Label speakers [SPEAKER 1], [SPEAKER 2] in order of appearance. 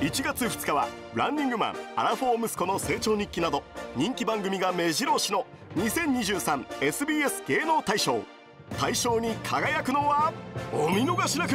[SPEAKER 1] 1月2日は「ランニングマンアラフォー息子の成長日記」など人気番組が目白押しの 2023SBS 芸能大賞。大賞に輝くのはお見逃しなく